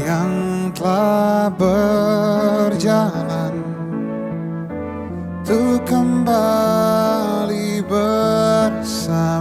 yang telah berjalan Untuk kembali bersama.